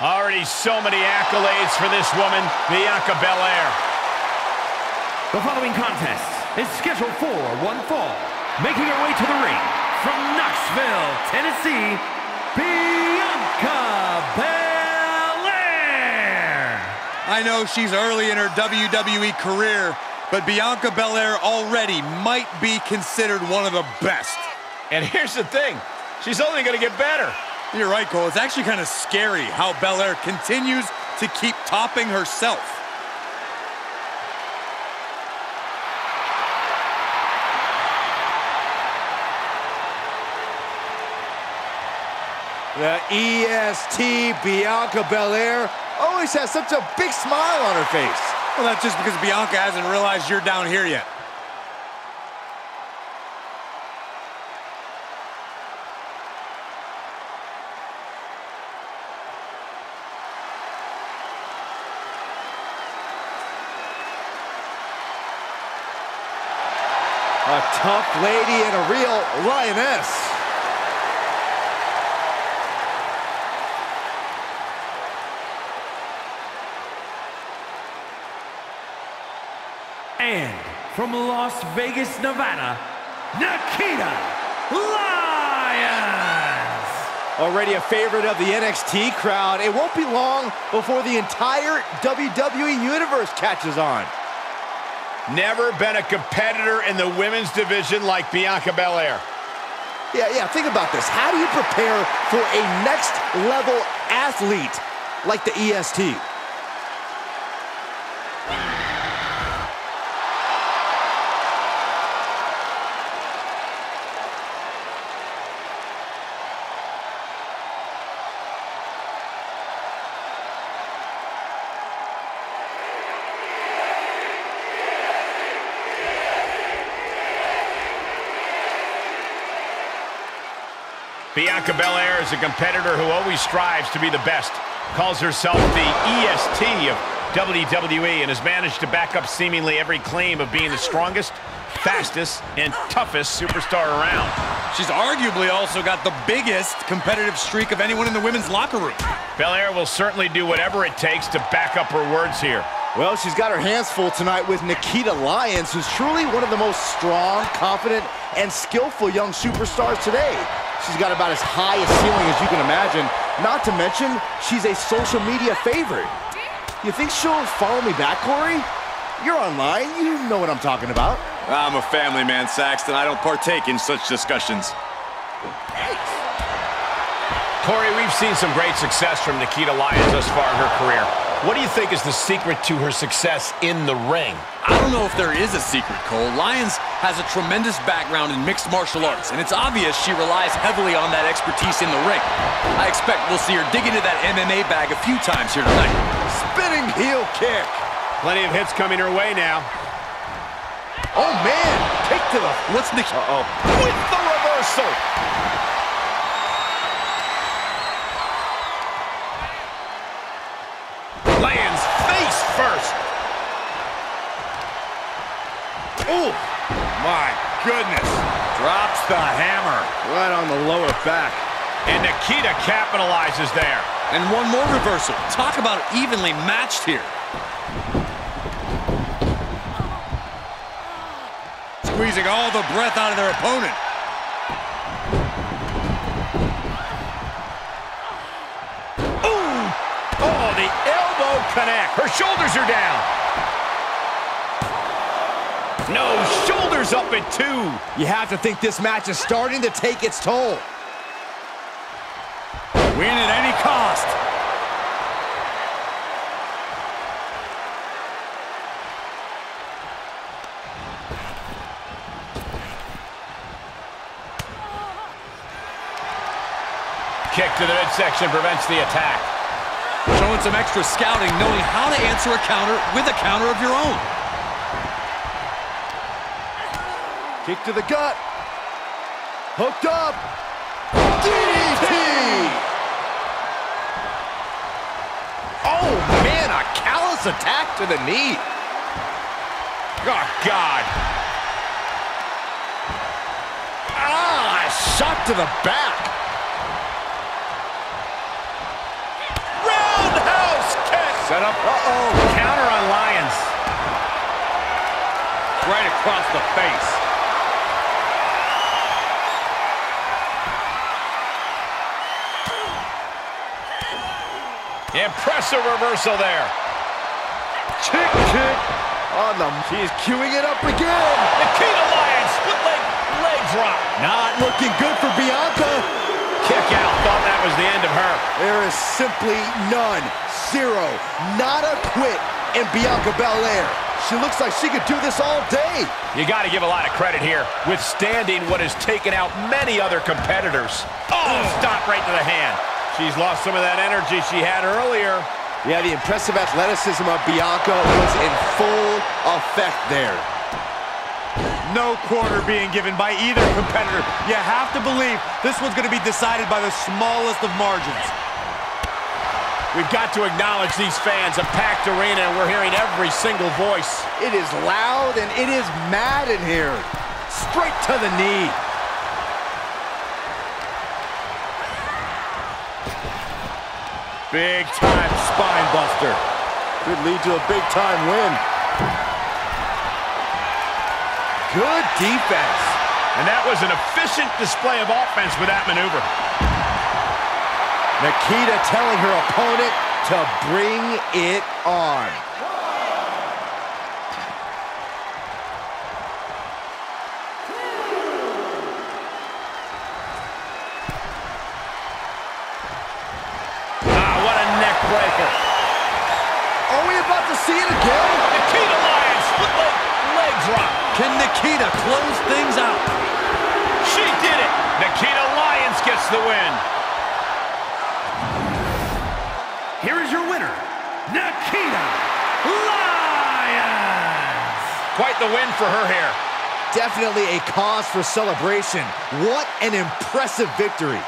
Already so many accolades for this woman, Bianca Belair. The following contest is scheduled for one fall. Making her way to the ring from Knoxville, Tennessee, Bianca Belair. I know she's early in her WWE career, but Bianca Belair already might be considered one of the best. And here's the thing, she's only going to get better. You're right, Cole. It's actually kind of scary how Belair continues to keep topping herself. The EST Bianca Belair always has such a big smile on her face. Well, that's just because Bianca hasn't realized you're down here yet. A tough lady and a real lioness. And from Las Vegas, Nevada, Nikkita Lyons. Already a favorite of the NXT crowd, it won't be long before the entire WWE Universe catches on. Never been a competitor in the women's division like Bianca Belair. Yeah, yeah, think about this. How do you prepare for a next level athlete like the EST? Bianca Belair is a competitor who always strives to be the best. Calls herself the EST of WWE and has managed to back up seemingly every claim of being the strongest, fastest, and toughest superstar around. She's arguably also got the biggest competitive streak of anyone in the women's locker room. Belair will certainly do whatever it takes to back up her words here. Well, she's got her hands full tonight with Nikkita Lyons, who's truly one of the most strong, confident, and skillful young superstars today. She's got about as high a ceiling as you can imagine. Not to mention, she's a social media favorite. You think she'll follow me back, Corey? You're online. You know what I'm talking about. I'm a family man, Saxton. I don't partake in such discussions. Corey, we've seen some great success from Nikkita Lyons thus far in her career. What do you think is the secret to her success in the ring? I don't know if there is a secret, Cole. Lyons has a tremendous background in mixed martial arts, and it's obvious she relies heavily on that expertise in the ring. I expect we'll see her dig into that MMA bag a few times here tonight. Spinning heel kick. Plenty of hits coming her way now. Oh, man. Kick to the... What's Nikkita? Uh-oh. With the reversal. Lands face first. Oh, my goodness. Drops the hammer right on the lower back. And Nikkita capitalizes there. And one more reversal. Talk about evenly matched here. Squeezing all the breath out of their opponent. Oh, the elbow connect. Her shoulders are down. No, shoulders up at two. You have to think this match is starting to take its toll. Win at any cost. Kick to the midsection prevents the attack. Showing some extra scouting, knowing how to answer a counter with a counter of your own. Kick to the gut. Hooked up. DDT! Oh, man, a callous attack to the knee. Oh, God. Ah, shot to the back. Set up. Uh-oh. Counter on Lyons. Right across the face. Impressive reversal there. Chick, chick. On the, she's queuing it up again. Nikkita Lyons, split leg, leg drop. Not looking good for Bianca. Kick out, thought that was the end of her. There is simply none, zero, not a quit in Bianca Belair. She looks like she could do this all day. You got to give a lot of credit here, withstanding what has taken out many other competitors. Oh, stop right to the hand. She's lost some of that energy she had earlier. Yeah, the impressive athleticism of Bianca was in full effect there. No quarter being given by either competitor. You have to believe this one's going to be decided by the smallest of margins. We've got to acknowledge these fans, a packed arena, and we're hearing every single voice. It is loud and it is mad in here. Straight to the knee. Big time spine buster. Could lead to a big time win. Good defense. And that was an efficient display of offense with that maneuver. Nikkita telling her opponent to bring it on. Nikkita close things out? She did it. Nikkita Lyons gets the win. Here is your winner, Nikkita Lyons. Quite the win for her here. Definitely a cause for celebration. What an impressive victory.